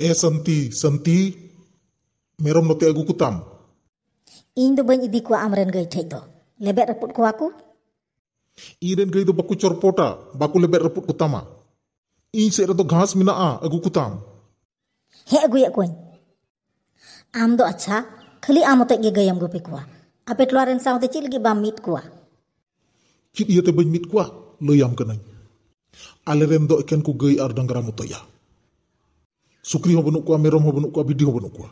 Eh Santi, Santi, merom note agu kutam. ᱤᱧ ᱫᱚ ᱵᱟᱹᱧ ᱤᱫᱤ ᱠᱚᱣᱟ ᱟᱢᱨᱮᱱ ᱜᱟᱹᱭ ᱴᱷᱮᱡ ᱫᱚ ᱞᱮᱵᱮᱫ ᱨᱟᱹᱯᱩᱫ ᱠᱚᱣᱟ ᱠᱚ Iren gay do baku corpota, baku lebet reput kutama. Ing se redo ghas minaa agu kutam. ᱦᱮᱡ ᱟᱹᱜᱩᱭᱮᱫ ᱠᱚᱣᱟᱧ ᱟᱢ ᱫᱚ ᱟᱪᱪᱷᱟ ᱠᱷᱟᱹᱞᱤ ᱟᱢ ᱢᱚᱛᱚᱡ ᱜᱮ ᱜᱟᱹᱭᱮᱢ ᱜᱩᱯᱤ ᱠᱚᱣᱟ ᱟᱯᱮ ᱴᱚᱞᱟ ᱨᱮᱱ ᱥᱟᱶᱛᱮ ᱪᱮᱫ ᱞᱟᱹᱜᱤᱫ ᱵᱟᱢ ᱢᱤᱫ ᱠᱚᱣᱟ Chit iya te bañ mit kwa, leyam kanay. Ale ren do eken ku gay ar dangara motoya. Sukri ho banuk kwa, merom ho banuk kwa, bidi ho banuk kwa.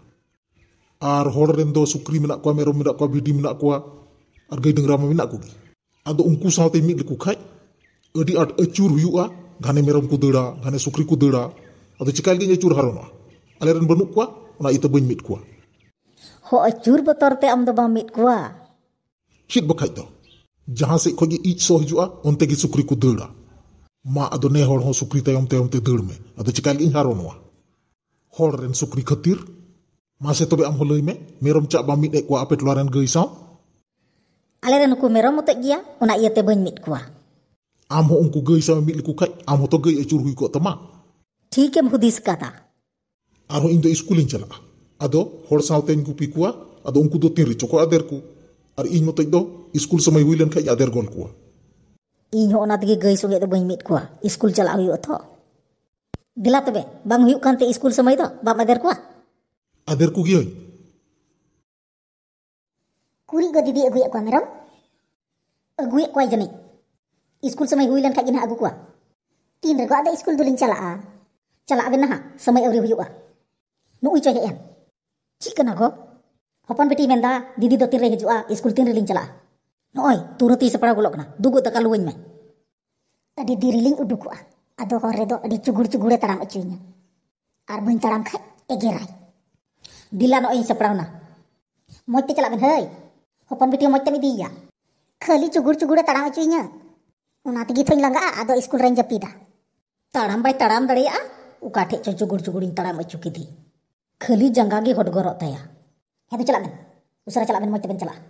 Ar hor ren do sukri minak kwa, merom minak kwa, bidi minak kwa. Ar gay dangara ma minak kugi. Ado ungku saute mit liku kai. Adi art acur huyua, gane merom ku dera, gane sukri ku dera. Ado cikal gi acur harona. Ale ren banuk kwa, ona ita bañ mit kwa. ᱦᱚ ᱟᱹᱪᱩᱨ ᱵᱚᱛᱚᱨ ᱛᱮ ᱟᱢ ᱫᱚ ᱵᱟᱢ ᱢᱤᱫ ᱠᱚᱣᱟ Chit bakaj do. Jahan se khoji ich so hijua, onte gi sukri ku dera. Ma ado ne hor ho sukri tayom tayom te dera me. Ado cikal gi haronwa. horren sukri ketir. Masih tobe am holoime, merom cak bami dek kuah apet luaran geisa. Alere nuku merom tak gia, una iya teben mit kuah. Am ho ungku geisa mit liku kai, am ho toge e curhui kuah tema. Tike mhu dis kata. Aro indo e iskulin cala. Ado hor salten ku pi kuah, ado ungku do tinri cokok ader ku. Ar inyo tek do, iskul sama iwilen kai ader gol kuah. Inyo onat ge geisa ge teben mit kuah, iskul cala ayo toh. ᱫᱮᱞᱟ ᱛᱚᱵᱮ ᱵᱟᱝ ᱦᱩᱭᱩᱜ ᱠᱟᱱᱛᱮ ᱤᱥᱠᱩᱞ ᱥᱚᱢᱚᱭ ᱫᱚ ᱵᱟᱢ ᱟᱫᱮᱨ ᱠᱚᱣᱟ Ader ku giyay. ᱠᱩᱲᱤ ᱜᱚ ᱫᱤᱫᱤ ᱟᱹᱜᱩᱭᱮᱫ ᱠᱚᱣᱟ ᱢᱮᱨᱚᱢ ᱟᱹᱜᱩᱭᱮᱫ ᱠᱚᱣᱟᱭ ᱡᱟᱹᱱᱤᱡ ᱤᱥᱠᱩᱞ ᱥᱚᱢᱚᱭ ᱦᱩᱭ ᱞᱮᱱᱠᱷᱟᱡ ᱜᱮ ᱱᱟᱦᱟᱜ ᱟᱹᱜᱩ ᱠᱚᱣᱟ ᱛᱤᱱ ᱨᱮᱜᱚ ᱟᱫᱚ ᱤᱥᱠᱩᱞ ᱫᱚᱞᱤᱧ ᱪᱟᱞᱟᱜᱼᱟ ᱪᱟᱞᱟᱜ ᱟᱵᱮᱱ ᱱᱟᱦᱟᱜ ᱥᱚᱢᱚᱭ ᱟᱹᱣᱨᱤ ᱦᱩᱭᱩᱜᱼᱟ ᱱᱩᱜᱼᱩᱭ ᱪᱚᱭ ᱦᱮᱡ ᱮᱱ ᱪᱮᱫ ᱠᱟᱱᱟ ᱜᱚ ᱦᱚᱯᱚᱱ ᱵᱤᱴᱤ ᱢᱮᱱᱫᱟ ᱫᱤᱫᱤ ᱫᱚ ᱛᱤᱱᱨᱮ ᱦᱤᱡᱩᱜᱼᱟ ᱤᱥᱠᱩᱞ ᱛᱤᱱ ᱨᱮᱞᱤᱧ ᱪᱟᱞᱟᱜᱼᱟ ᱱᱚᱜᱼᱚᱭ ᱛᱩᱨᱟᱹᱛᱤ ᱥᱟᱯᱲᱟᱣ ᱜᱚᱞᱚᱜ ᱠᱟᱱᱟ ᱫᱩᱜᱩ ᱫᱟᱠᱟ ᱞᱩᱣᱟᱹᱧ ᱢᱮ ᱟᱹᱰᱤ ᱫᱮᱨᱤᱞᱤᱧ ᱩᱰᱩᱠᱚᱜᱼᱟ ᱟᱫᱚ ᱦᱚᱨ ᱨᱮᱫᱚ ᱟᱹᱰᱤ ᱪᱩᱜᱩᱲ ᱪᱩᱜᱩᱲᱮ ᱛᱟᱲᱟᱢ ᱚᱪᱚᱭᱤᱧᱟ ᱟᱨ ᱵᱟᱹᱧ ᱛᱟᱲᱟᱢ ᱠᱷᱟᱡ ᱮᱜᱮᱨᱟᱭ ᱫᱤᱞᱟ ᱱᱚᱜᱼᱚᱭ ᱤᱧ ᱥᱟᱯᱲᱟᱣᱱᱟ ᱢᱚᱡᱽ ᱛᱮ ᱪᱟᱞᱟᱜ ᱵᱮᱱ ᱦᱟᱹᱭ ᱦᱚᱯᱚᱱ ᱵᱤᱴᱤ ᱦᱚᱸ ᱢᱚᱡᱽ ᱛᱮᱢ ᱤᱫᱤᱭᱮᱭᱟ ᱠᱷᱟᱹᱞᱤ ᱪᱩᱜᱩᱲ ᱪᱩᱜᱩᱲᱮ ᱛᱟᱲᱟᱢ ᱚᱪᱚᱭᱤᱧᱟ ᱚᱱᱟ ᱛᱮᱜᱮ ᱛᱚᱧ ᱞᱟᱸᱜᱟᱜᱼᱟ ᱟᱫᱚ ᱤᱥᱠᱩᱞ ᱨᱮᱧ ᱡᱟᱹᱯᱤᱫᱟ ᱛᱟᱲᱟᱢ ᱵᱟᱭ ᱛᱟᱲᱟᱢ ᱫᱟᱲᱮᱭᱟᱜᱼᱟ ᱚᱠᱟ ᱴᱷᱮᱡ ᱪᱚ ᱪᱩᱜᱩᱲ ᱪᱩᱜᱩᱲᱤᱧ ᱛᱟᱲᱟᱢ ᱚᱪᱚ ᱠᱮᱫᱮ ᱠᱷᱟᱹᱞᱤ ᱡᱟᱸᱜᱟ ᱜᱮ ᱦᱚᱴᱜᱚᱨᱚᱜ ᱛᱟᱭᱟ ᱦᱮᱸ ᱫᱚ ᱪᱟᱞᱟᱜ ᱵᱮᱱ ᱩᱥᱟᱹᱨᱟ ᱪᱟᱞᱟᱜ ᱵᱮᱱ ᱢᱚᱡᱽ ᱛᱮᱵᱮᱱ ᱪᱟᱞᱟᱜᱼᱟ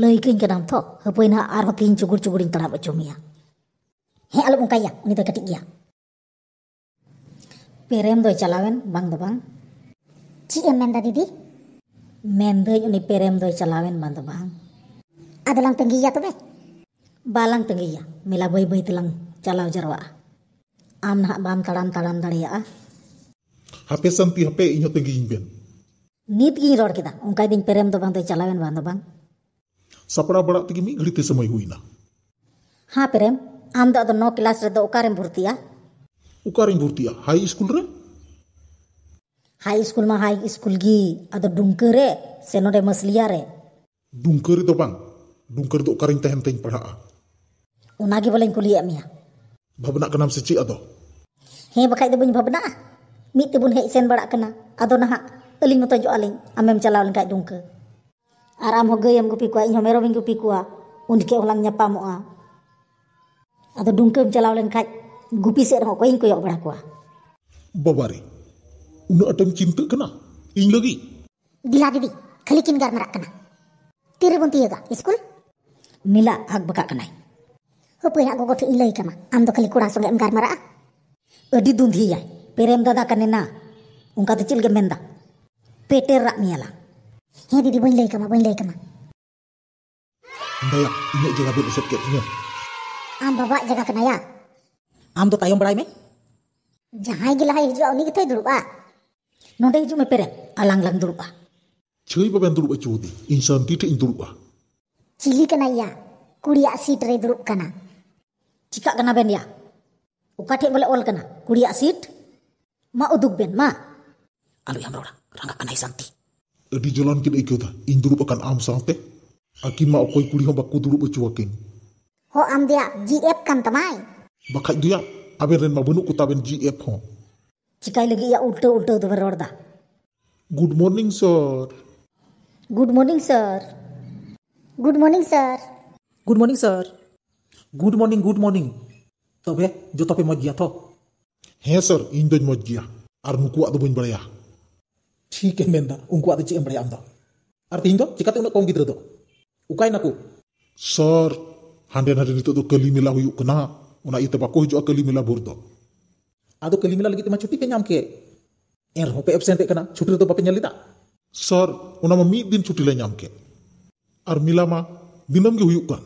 ᱞᱟᱹᱭ ᱠᱟᱹᱧ ᱠᱟᱱᱟᱢ ᱛᱚ ᱦᱟᱹᱯᱟᱹᱭ ᱱᱟᱦᱟᱜ ᱟᱨᱦᱚᱸ ᱛᱤᱧ ᱪᱩᱜᱩᱲ ᱪᱩᱜᱩᱲᱤᱧ ᱛᱟᱲᱟᱢ ᱚᱪᱚ ᱢᱮᱭᱟ ᱦᱮᱸ ᱟᱞᱚᱢ ᱚᱱᱠᱟᱭᱟ ᱩᱱᱤ ᱫᱚ ᱠᱟᱹᱴᱤᱡ ᱜᱮᱭᱟ ᱯᱮᱨᱮᱢ ᱫᱚᱭ ᱪᱟᱞᱟᱣᱮᱱ ᱵᱟᱝ ᱫᱚ ᱵᱟᱝ ᱪᱮᱫ ᱮᱢ ᱢᱮᱱᱫᱟ ᱫᱤᱫᱤ ᱢᱮᱱᱫᱟᱹᱧ ᱩᱱᱤ ᱯᱮᱨᱮᱢ ᱫᱚᱭ ᱪᱟᱞᱟᱣᱮᱱ ᱵᱟᱝ ᱫᱚ ᱵᱟᱝ ᱟᱫᱚᱞᱟᱝ ᱛᱟᱺᱜᱤᱭᱟ ᱛᱚᱵᱮ ᱵᱟᱞᱟᱝ ᱛᱟᱺᱜᱤᱭᱟ ᱢᱮᱞᱟ ᱵᱟᱹᱭ ᱵᱟᱹᱭ ᱛᱮᱞᱟᱝ ᱪᱟᱞᱟᱣ ᱡᱟᱨᱣᱟᱜᱼᱟ ᱟᱢ ᱱᱟᱦᱟᱜ ᱵᱟᱢ ᱛᱟᱲᱟᱢ ᱛᱟᱲᱟᱢ ᱫᱟᱲᱮᱭᱟᱜᱼᱟ Hape santi hape inyo tengi ben. ᱱᱤᱛ ᱜᱤᱧ ᱨᱚᱲ ᱠᱮᱫᱟ ᱚᱱᱠᱟᱭ ᱫᱤᱧ ᱯᱮᱨᱮᱢ ᱫᱚ ᱵᱟᱝ ᱫᱚᱭ ᱪᱟᱞᱟᱣᱮᱱ ᱵᱟᱝ ᱫᱚ ᱵᱟᱝ Sapra barak tigi mi gari te samay huina. ᱦᱟᱸ ᱯᱮᱨᱮᱢ ᱟᱢ ᱫᱚ ᱟᱫᱚ ᱱᱚ ᱠᱞᱟᱥ ᱨᱮᱫᱚ ᱚᱠᱟᱨᱮᱢ ᱵᱷᱩᱨᱛᱤᱜᱼᱟ ᱚᱠᱟᱨᱮᱧ ᱵᱷᱩᱨᱛᱤᱜᱼᱟ ᱦᱟᱭ ᱥᱠᱩᱞ ᱨᱮ ᱦᱟᱭ ᱥᱠᱩᱞ ᱢᱟ ᱦᱟᱭ ᱥᱠᱩᱞ ᱜᱮ ᱟᱫᱚ ᱰᱩᱝᱠᱟᱹ ᱨᱮ ᱥᱮ ᱱᱚᱰᱮ ᱢᱟᱥᱞᱤᱭᱟ ᱨᱮ ᱰᱩᱝᱠᱟᱹ ᱨᱮᱫᱚ ᱵᱟᱝ ᱰᱩᱝᱠᱟᱹ ᱨᱮᱫᱚ ᱚᱠᱟᱨᱮᱧ ᱛᱟᱦᱮᱱ ᱛᱮᱧ ᱯᱟᱲᱦᱟᱜᱼᱟ ᱚᱱᱟᱜᱮ ᱵᱚᱞᱮᱧ ᱠᱩᱞᱤᱭᱮᱫ ᱢᱮᱭᱟ ᱵᱷᱟᱵᱱᱟᱜ ᱠᱟᱱᱟᱢ ᱥᱮ ᱪᱮᱫ ᱟᱫᱚ ᱦᱮᱸ ᱵᱟᱠᱷᱟᱡ ᱫᱚ ᱵᱟᱹᱧ ᱵᱷᱟᱵᱱᱟᱜᱼᱟ ᱢᱤᱫ ᱛᱮᱵᱚᱱ ᱦᱮᱡ ᱥᱮᱱ ᱵᱟᱲᱟᱜ ᱠᱟᱱᱟ ᱟᱫᱚ ᱱᱟᱦᱟᱜ ᱟᱹᱞᱤᱧ ᱢᱚᱛᱚᱡᱚᱜ ᱟᱹᱞᱤᱧ ᱟᱢᱮᱢ ᱪᱟᱞᱟᱣ ᱞᱮᱱᱠᱷᱟᱡ ᱰᱩᱝᱠᱟᱹ ᱟᱨ ᱟᱢ ᱦᱚᱸ ᱜᱟᱹᱭᱮᱢ ᱜᱩᱯᱤ ᱠᱚᱣᱟ ᱤᱧ ᱦᱚᱸ ᱢᱮᱨᱚᱢᱤᱧ ᱜᱩᱯᱤ ᱠᱚᱣᱟ ᱩᱱ ᱡᱚᱠᱷᱮᱡ ᱦᱚᱸᱞᱟᱝ ᱧᱟᱯᱟᱢᱚᱜᱼᱟ ᱟᱫᱚ ᱰᱩᱢᱠᱟᱹᱢ ᱪᱟᱞᱟᱣ ᱞᱮᱱᱠᱷᱟᱡ ᱜᱩᱯᱤ ᱥᱮᱫ ᱨᱮᱦᱚᱸ ᱚᱠᱚᱭᱤᱧ ᱠᱚᱭᱚᱜ ᱵᱟᱲᱟ ᱠᱚᱣᱟ Babari. Una atem cinta kena. Ing lagi. ᱫᱤᱞᱟ ᱫᱤᱫᱤ ᱠᱷᱟᱹᱞᱤ ᱠᱤᱱ ᱜᱟᱨᱢᱟᱨᱟᱜ ᱠᱟᱱᱟ ᱛᱤᱨᱮᱵᱚᱱ ᱛᱤᱭᱟᱹᱜᱟ ᱤᱥᱠᱩᱞ ᱢᱤᱞᱟ ᱟᱜ ᱵᱟᱠᱟᱜ ᱠᱟᱱᱟᱭ ᱦᱟᱹᱯᱟᱹᱭ ᱦᱟᱸᱜ ᱜᱚᱜᱚ ᱴᱷᱮᱡ ᱤᱧ ᱞᱟᱹᱭ ᱠᱟᱢᱟ ᱟᱢ ᱫᱚ ᱠᱷᱟᱹᱞᱤ ᱠᱚᱲᱟ ᱥᱚᱸᱜᱮ ᱮᱢ ᱜᱟᱨᱢᱟᱨᱟᱜᱼᱟ ᱟᱹᱰᱤ ᱫᱩᱸᱫᱷᱤᱭᱟᱭ ᱯᱮᱨᱮᱢ ᱫᱟᱫᱟ ᱠᱟᱱᱮᱱᱟ ᱚᱱᱠᱟ ᱫᱚ ᱪᱮᱫ ᱞᱮᱠᱟᱢ ᱢᱮᱱᱫᱟ ᱯᱮᱴᱮᱨ ᱨᱟᱜ ᱢᱮᱭᱟᱞᱟᱝ ᱦᱮᱸ ᱫᱤᱫᱤ ᱵᱟᱹᱧ ᱞᱟᱹᱭ ᱠᱟᱢᱟ ᱵᱟᱹᱧ ᱞᱟᱹᱭ ᱠᱟᱢᱟ Daya, ini jaga bet set ketnya. ᱟᱢ ᱵᱟᱵᱟᱣᱟᱜ ᱡᱟᱭᱜᱟ ᱠᱟᱱᱟ ᱭᱟ ᱟᱢ ᱫᱚ ᱛᱟᱭᱚᱢ ᱵᱟᱲᱟᱭ ᱢᱮ ᱡᱟᱦᱟᱸᱭ ᱜᱮ ᱞᱟᱦᱟᱭ ᱦᱤᱡᱩᱜᱼᱟ ᱩᱱᱤ ᱜᱮᱛᱚᱭ ᱫᱩᱲᱩᱵᱼᱟ ᱱᱚᱰᱮ ᱦᱤᱡᱩᱜ ᱢᱮ Prem alang lang duruba Cai baben dulu baca di. Insan titik ing dulu ah. ᱪᱤᱞᱤ ᱠᱟᱱᱟᱭ ᱭᱟ ᱠᱩᱲᱤᱭᱟᱜ ᱥᱤᱴ ᱨᱮ ᱫᱩᱲᱩᱵ ᱠᱟᱱᱟ ᱪᱤᱠᱟᱜ ᱠᱟᱱᱟ ᱵᱮᱱ ᱭᱟ ᱚᱠᱟ ᱴᱷᱮᱡ ᱵᱚᱞᱮ ᱚᱞ ᱠᱟᱱᱟ ᱠᱩᱲᱤᱭᱟᱜ ᱥᱤᱴ ᱢᱟ ᱩᱫᱩᱜ ᱵᱮᱱ ᱢᱟ ᱟᱞᱚᱭ ᱟᱢ ᱨᱚᱲᱟ ᱨᱟᱸᱜᱟᱜ ᱠᱟᱱᱟᱭ ᱥᱟᱱᱛᱤ Adi jalan kita ikut dah. Ing dulu akan am sante. Akin ma okoi kuli hom baku dulu ho am dia GF kan tamai. Bakal dia, abe ren mabunuk utaben GF ho. Cikai lagi ya ulte ulte tu berorda. Good morning sir. Good morning sir. Good morning sir. Good morning sir. Good morning good morning. Tobe, jo tobe mau dia to. He sir, indon mau dia. Ar nuku atu bun beraya. Cikai menda, ungu atu cikai beraya anda. Arti indo, cikai tu nak kong gitu tu. Ukai naku. Sir, hande na dini toto kelimi la huyuk na. Una ite pa kohi joa ah, kelimi la burdo. Ado kelimi la lagi tema cuti kenyam ke er hope absente kana cuti to pape nyalita sir una ma mid din cuti la nyam ke ar mila ma dinam ge huyuk kan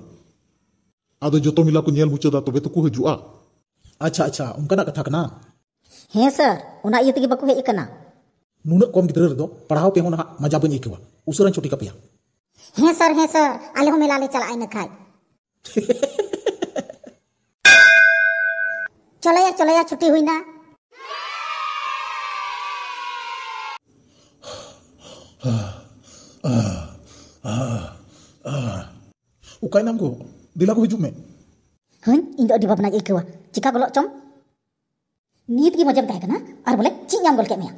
ado joto mila ku nyel mucho da to betu kohi joa ah. acha acha unka na katha kana he sir una ite ge bakuhe ikana nuna kom gidrer do padhao pe hona majabun ikwa usuran cuti kapya he sir he sir alho mila le chala aina kai. ᱪᱚᱞᱚᱭᱟ ᱪᱚᱞᱚᱭᱟ ᱪᱷᱩᱴᱤ ᱦᱩᱭᱱᱟ ᱩᱠᱟᱭᱱᱟᱢ ᱜᱚ ᱫᱮᱞᱟ ᱠᱚ ᱦᱤᱡᱩᱜ ᱢᱮ ᱦᱟᱹᱧ ᱤᱧ ᱫᱚ ᱟᱹᱰᱤ ᱵᱷᱟᱵᱱᱟᱧ ᱟᱹᱭᱠᱟᱹᱣᱟ ᱪᱤᱠᱟ ᱜᱚᱞᱚᱜ ᱪᱚᱢ ᱱᱤᱛ ᱜᱮ ᱢᱚᱡᱮᱢ ᱛᱟᱦᱮᱸ ᱠᱟᱱᱟ ᱟᱨ ᱵᱚᱞᱮ ᱪᱮᱫ ᱧᱟᱢ ᱜᱚᱞ ᱠᱮᱫ ᱢᱮᱭᱟ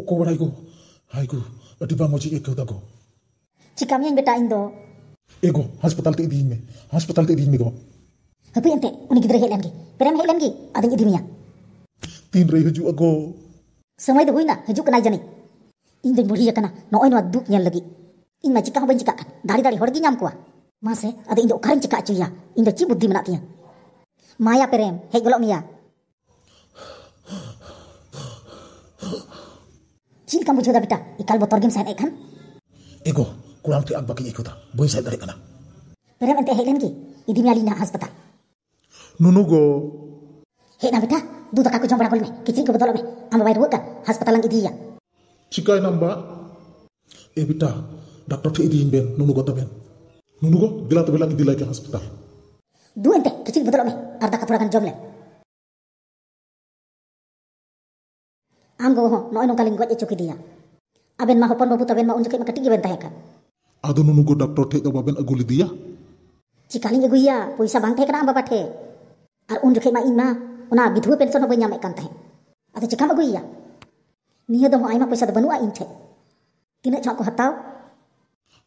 ᱩᱠᱚ ᱵᱟᱲᱟᱭ ᱜᱚ ᱦᱟᱭ ᱜᱚ ᱟᱹᱰᱤ ᱵᱟᱝ ᱢᱚᱡᱽ ᱤᱧ ᱟᱹᱭᱠᱟᱹᱣ ᱫᱟ ᱜᱚ ᱪᱤᱠᱟ ᱢᱤᱭᱟᱹᱧ ᱵᱮᱴᱟ ᱤᱧ ᱫᱚ ego hospital te harus hospital te idime go tapi ente uni gidre gitu helam ki. Peram helam ki adin idime ya tin rei haju ago samay de huina haju kana jani in de buri yakana no oi no aduk nyal lagi. In ma chika ban chika kan? Dari dari hordi nyam kwa mase ada in de okaran chika chiya in de chi buddhi mana tiya maya peram he golok miya Chil kamu juga bintang, ikal botol game saya kan? Ego, kurang tu agak bagi ikutah. Boleh saya tarik kena. Berapa nanti helen ki? Ini mialin harus hospital. Nunu go. Hei nabi ta, dua tak aku jumpa nak kulme, kicik aku betul me. Ambil bayar wakar, harus lang ini ya. Cika ini nama. Ebi ta, doktor tu ini ben, nunu go tapi. Nunu go, bila tu bilang ini lagi hospital. Dua ente, kicik betul me, arda kapura kan jumpa. Am go ho, noy nungkaling gua ecuk dia. Aben mahupun bapu tapi ma unjuk ke makati tinggi ya kan ada nunggu dokter teh ke baben aguli dia gue ya guya puisa bang teh kena bapak teh ar unjuk ma ina una bidhu pension ko nyamai kan teh ada ya? Nih niya mau aima puisa da banua in teh tina chak ko hatau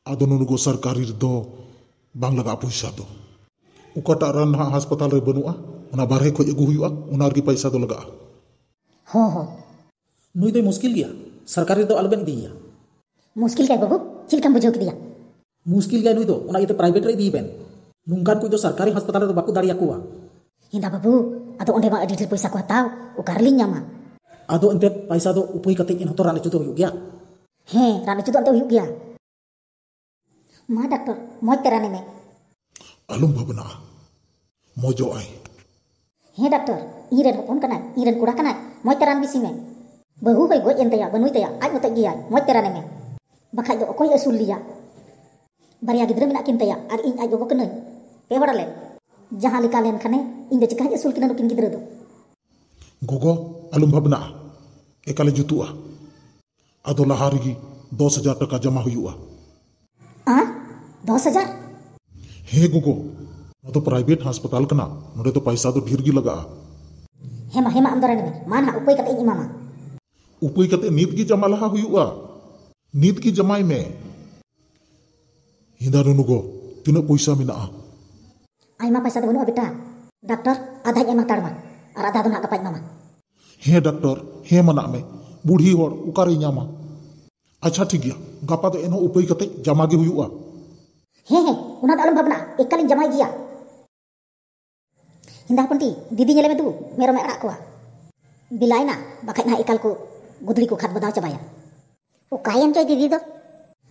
ada nunggu sarkari do bang laga puisa do ukata ran ha hospital ribu banua una barhe ko egu huyu una argi paisa tuh laga ho ho nui do muskil gya sarkari itu alben dia? muskil kai babu चिल्कम bujuk dia muskil gain itu, ona itu private rei diben. Nungkan ku itu sarkari hospital itu baku dari aku wa. Inda babu, atau onde mau ada di puisa ku tau, ukarli nyama. Ado ente paisa do upui kati in hotor itu tuh yuk ya. He, rana cuto yuk ya. Ma dokter, mau terane me. Alum benar, mau jo ai. He doktor, iren kena, kana, iren kura kena, mau teran bisi me. Bahu hoi goi ente ya, benui te ya, ai ya? mau te giai, mau terane me. Bakai do okoi asul ᱵᱟᱨᱭᱟ ᱜᱤᱫᱽᱨᱟᱹ ᱢᱮᱱᱟᱜ ᱠᱤᱱ ᱛᱟᱭᱟ ᱟᱨ ᱤᱧ ᱟᱡ ᱜᱚᱜᱚ ᱠᱟᱹᱱᱟᱹᱧ ᱯᱮ ᱦᱚᱲ ᱟᱞᱮ ᱡᱟᱦᱟᱸ ᱞᱮᱠᱟ ᱞᱮᱱ ᱠᱷᱟᱱᱮ ᱤᱧ ᱫᱚ ᱪᱤᱠᱟᱹᱧ ᱟᱹᱥᱩᱞ ᱠᱤᱱᱟ ᱱᱩᱠᱤᱱ ᱜᱤᱫᱽᱨᱟᱹ ᱫᱚ ᱜᱚᱜᱚ ᱟᱞᱚᱢ ᱵᱷᱟᱵᱱᱟᱜᱼᱟ ᱮᱠᱟᱞᱮ ᱡᱩᱛᱩᱜᱼᱟ ᱟᱫᱚ ᱞᱟᱦᱟ ᱨᱮᱜᱮ ᱫᱚᱥ ᱦᱟᱡᱟᱨ ᱴᱟᱠᱟ ᱡᱚᱢᱟ ᱦᱩᱭᱩᱜᱼᱟ ᱟᱸ ᱫᱚᱥ ᱦᱟᱡᱟᱨ ᱦᱮᱸ ᱜᱚᱜᱚ ᱱᱚᱣᱟ ᱫᱚ ᱯᱨᱟᱭᱵᱷᱮᱴ ᱦᱟᱥᱯᱟᱛᱟᱞ ᱠᱟᱱᱟ ᱱᱚᱰᱮ ᱫᱚ ᱯᱟᱭᱥᱟ ᱫᱚ ᱰᱷᱮᱨ ᱜᱮ ᱞᱟᱜᱟᱜᱼᱟ ᱦᱮᱢᱟ ᱦᱮᱢᱟ ᱟᱢ ᱫᱚᱨᱮᱱ ᱢᱮ ᱢᱟ ᱱᱟᱦᱟᱜ ᱩᱯᱟᱹᱭ ᱠᱟᱛᱮ ᱤᱧ ᱮᱢᱟᱢᱟ ᱩᱯᱟᱹᱭ ᱠᱟᱛᱮ ᱱᱤᱛ ᱜᱮ ᱡᱚᱢᱟ ᱞᱟᱦᱟ ᱦᱩᱭᱩᱜᱼᱟ ᱱᱤᱛ ᱜᱮ ᱡᱚᱢᱟᱭ ᱢᱮ nunu go tina paisa mina आइमा पैसा दो बनुआ बेटा डॉक्टर आधा एमा ताड़मा और आधा दो ना गपाई मामा he doctor he mana me budhi hor ukare nyama acha ठीक गया gapa do eno upai kate jama gi huyua हे हे उना दालम भावना एकलिन जमाई गिया हिंदा पंटी दीदी ñele me du mero me arak ko bilai na bakai na ikal ko gudli ko khat badaw cabaya o kayan coy didi do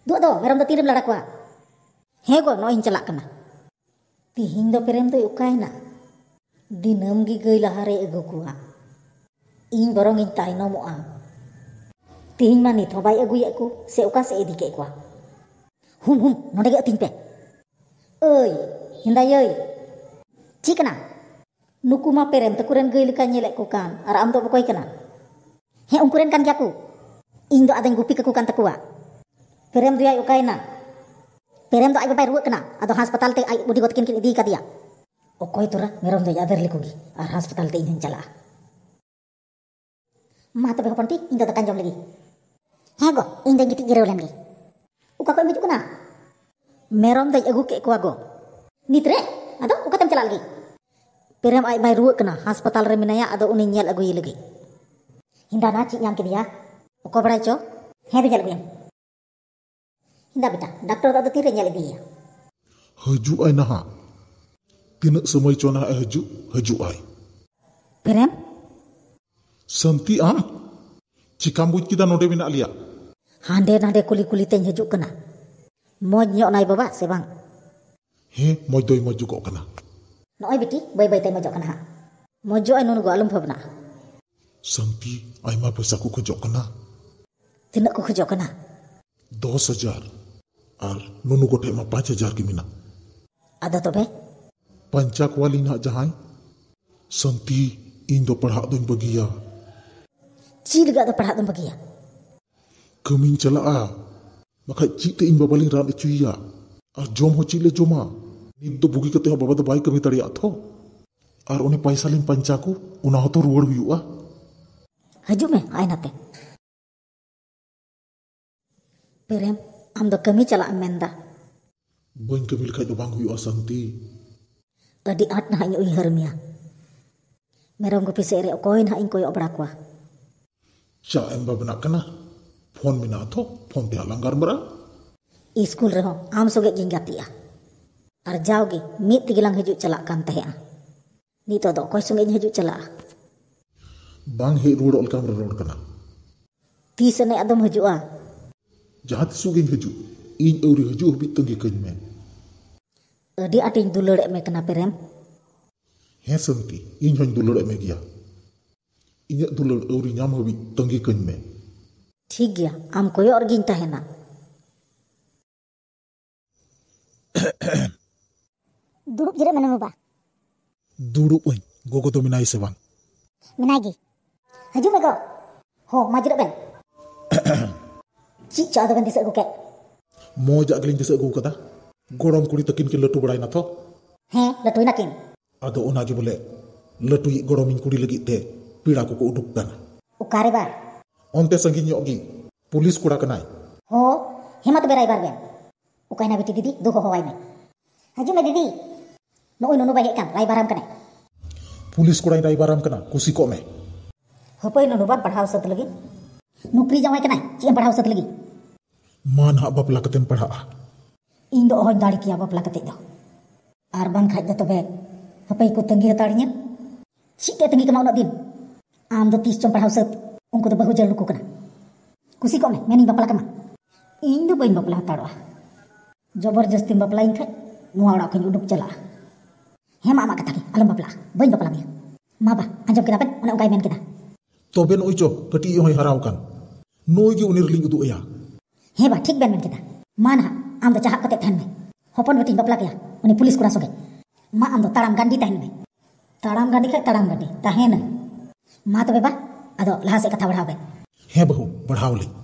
du do merom do tirim lada ko he go no in celak kana tihin do perem do ukai na dinam gi gei lahare ego kuwa ᱤᱧ ᱵᱚᱨᱚᱝ ᱤᱧ ᱛᱟᱭᱱᱚᱢᱚᱜᱼᱟ ᱛᱤᱦᱤᱧ ᱢᱟ ᱱᱤᱛ ᱦᱚᱸ ᱵᱟᱭ ᱟᱹᱜᱩᱭᱮᱫ ᱠᱚ ᱥᱮ ᱚᱠᱟ ᱥᱮᱫ ᱤᱫᱤ ᱠᱮᱫ ᱠᱚᱣᱟ ᱦᱩᱢ ᱦᱩᱢ ᱱᱚᱰᱮ ᱜᱮ ᱟᱹᱛᱤᱧ ᱯᱮ ᱟᱹᱭ ᱦᱤᱸᱫᱟᱭ ᱟᱹᱭ ᱪᱮᱫ ᱠᱟᱱᱟ ᱱᱩᱠᱩ ᱢᱟ ᱯᱮᱨᱮᱢ ᱛᱟᱠᱚ ᱨᱮᱱ ᱜᱟᱹᱭ ᱞᱮᱠᱟ ᱧᱮᱞᱮᱫ ᱠᱚ ᱠᱟᱱ ᱟᱨ ᱟᱢ ᱫᱚ ᱚᱠᱚᱭ ᱠᱟᱱᱟ ᱦᱮᱸ ᱩᱱᱠᱩ ᱨᱮᱱ ᱠᱟᱱ ᱜᱮᱭᱟ ᱠᱚ ᱤᱧ ᱫᱚ ᱟᱫᱚᱧ ᱜᱩᱯᱤ ᱠᱟᱠᱚ ᱠᱟᱱ ᱛᱟᱠᱚᱣᱟ ᱯᱮᱨᱮᱢ ᱫᱚᱭᱟᱭ ᱚᱠᱟᱭᱮᱱᱟ Terem tuh ayu bapak ruwet kena. Ado hospital teh ayu udah gotkin kini dikatia. Oh koi tuh ra, merom tuh jadar ya lekungi. Ar hospital teh ini jalan. Ma tuh berapa nanti? Indah tuh kanjam lagi. Hei go, indah ini tinggi rewel lagi. Uka kau itu kena. Meron tuh ayu kek kuago. Nitre? Ado uka tem jalan lagi. Terem ayu bapak ruwet kena. Hospital reminaya ado uninyal agui lagi. Indah nanti yang kini ya. Uka berapa cow? Hei berjalan lagi. Nda beta, doktor da tidak nyali dia. Haju ai naha. Tina semai chona ai haju, haju ai. Perem? Santi ah. Cikambut kita node bina lia. Hande nade kuli kuli teng haju kena. Moj nyok nai baba se bang. He, moj doi moj juga kena. Noi beti, bai bai teng majok kena ha. Mojo ai nunu go alum pabna. Santi, ai ma pesa ku kena. Tina ku kena. 10000 ᱟᱨ ᱱᱩᱱᱩ ᱠᱚᱴᱷᱮᱡ ᱢᱟ ᱯᱟᱸᱪ ᱦᱟᱡᱟᱨ ᱜᱮ ᱢᱮᱱᱟᱜ ᱟᱫᱚ ᱛᱚᱵᱮ ᱯᱟᱧᱪᱟ ᱠᱚᱣᱟᱞᱤᱧ ᱦᱟᱸᱜ ᱡᱟᱦᱟᱸᱭ ᱥᱟᱱᱛᱤ ᱤᱧ ᱫᱚ ᱯᱟᱲᱦᱟᱜ ᱫᱚᱧ ᱵᱟᱹᱜᱤᱭᱟ ᱪᱮᱫ ᱞᱮᱠᱟ ᱫᱚ ᱯᱟᱲᱦᱟᱜ ᱫᱚᱢ ᱵᱟᱹᱜᱤᱭᱟ ᱠᱟᱹᱢᱤᱧ ᱪᱟᱞᱟᱜᱼᱟ ᱵᱟᱠᱷᱟᱡ ᱪᱮᱫ ᱛᱮ ᱤᱧ ᱵᱟᱵᱟᱞᱤᱧ ᱨᱟᱱ ᱦᱚᱪᱚᱭᱮᱭᱟ ᱟᱨ ᱡᱚᱢ ᱦᱚᱸ ᱪᱮᱫ ᱞᱮ ᱡᱚᱢᱟ ᱱᱤᱛ ᱫᱚ ᱵᱩᱜᱤ ᱠᱟᱛᱮ ᱦᱚᱸ ᱵᱟᱵᱟ ᱫᱚ ᱵᱟᱭ ᱠᱟᱹᱢᱤ ᱫᱟᱲᱮᱭᱟᱜᱼᱟ ᱛᱷᱚ ᱟᱨ ᱚᱱᱮ ᱯᱟᱭᱥᱟ ᱞᱤᱧ ᱯᱟᱧᱪᱟ ᱠᱚ ᱚᱱᱟ ᱦᱚᱸᱛᱚ ᱨᱩᱣᱟᱹᱲ ᱦᱩᱭᱩᱜᱼᱟ ᱦᱤᱡᱩᱜ ᱢᱮ ᱟᱭᱱᱟᱛᱮ Prem am do kami cala amenda. Bun ke milka do asanti tadi at na hanyo i harmia merong koin ha ingko i obrakwa cha em ba bna kana phon mina tho phon de alangar mara i school re ho am kan do koi sungin hiju cala bang hi ru do kan ru do kana ᱡᱟᱦᱟᱸ ᱛᱤᱥᱚᱜ ᱜᱤᱧ ᱦᱤᱡᱩᱜ ᱤᱧ ᱟᱹᱣᱨᱤ ᱦᱤᱡᱩᱜ ᱦᱟᱹᱵᱤᱡ ᱛᱟᱺᱜᱤ ᱠᱟᱹᱧ ᱢᱮ ᱟᱹᱰᱤ ᱟᱴᱤᱧ ᱫᱩᱞᱟᱹᱲᱮᱫ ᱢᱮ ᱠᱟᱱᱟ ᱯᱮᱨᱮᱢ ᱦᱮᱸ ᱥᱟᱱᱛᱤ ᱤᱧ ᱦᱚᱧ ᱫᱩᱞᱟᱹᱲᱮᱫ ᱢᱮ ᱜᱮᱭᱟ ᱤᱧᱟᱹᱜ ᱫᱩᱞᱟᱹᱲ ᱟᱹᱣᱨᱤ ᱧᱟᱢ ᱦᱟᱹᱵᱤᱡ ᱛᱟᱺᱜᱤ ᱠᱟᱹᱧ ᱢᱮ ᱴᱷᱤᱠ ᱜᱮᱭᱟ ᱟᱢ ᱠᱚᱭᱚᱜ ᱨᱮᱜᱤᱧ ᱛᱟᱦᱮᱱᱟ ᱫᱩᱲᱩᱵ ᱡᱤᱨᱟᱹᱜ ᱢᱮ ᱵᱟᱵᱟ ᱫᱩᱲᱩᱵ ᱟᱹᱧ ᱜᱚᱜᱚ ᱫᱚ ᱢᱮᱱᱟᱭ ᱥᱮ ᱵᱟᱝ ᱢᱮᱱᱟᱭ ᱜᱮ ᱦᱤᱡᱩᱜ ᱢᱮ ᱜᱚ ᱦᱚᱸ ᱢᱟ ᱡᱤᱨᱟᱹᱜ ᱵᱮᱱ ci ci adaban di sego Mau mo ja ak liñ di Gorong ko ta gorom ko ni takin ki he latu na kin? Ado ona ju bele latu yi gorom ni pira ko uduk dan. O on te sangi polis ku kenai. Oh, hemat berai bar ben o kay na didi do ko howay haji ma didi no nono ba he lai baram polis ku rai baram kana ku si ko nono ba lagi. नौकरी जावाई kenai. नहीं चीन पढ़ाओ mana abap la ketem pada ah indo hon dari ki abap la ketek do ar apa ikut tenggi hatarnya si tenggi ke mau nak dim am do tis to bahu kena. Kusi ko me ngani indo bain bapala hatar ah jobar jastim bapala ing khat mu ara he ma ma alam bapala bain bapala me ma kita pet ana ukai men kita. To ben ucho to ti yo hai harau उदु या Heba ठीक ben men kita. Mana am do cahak kate than me. Hopon betin bapla kya. Uni pulis kura soge. Ma am do taram gandi tahen me. Taram gandi khay taram gandi. Tahen. Ma to beba. Ado laha se katha बढ़ाओ ben. हे बहु बढ़ाव ले